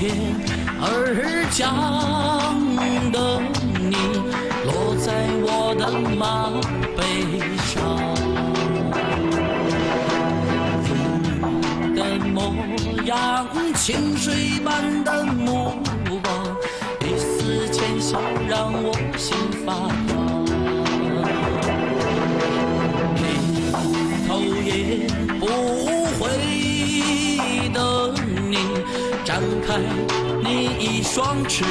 雁而降的你，落在我的马背上。的模样，清水般的目光，一丝浅笑让我心发慌。低头也不回的你，展开你一双翅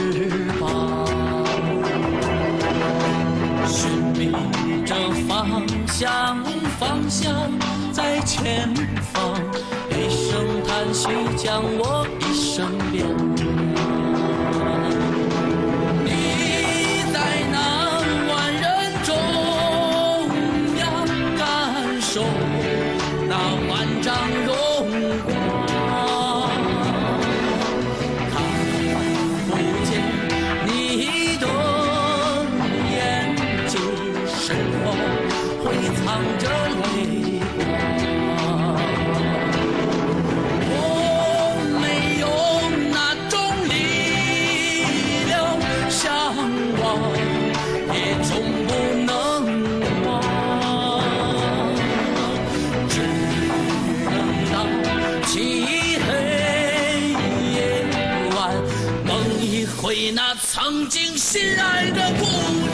膀，寻觅着方向，方向在前方。一声叹息，将我一生变。你在那万人中央感受那万丈荣藏着泪光？我没有那种力量向往，也从不能忘，只能当漆黑夜晚梦一回那曾经心爱的姑娘。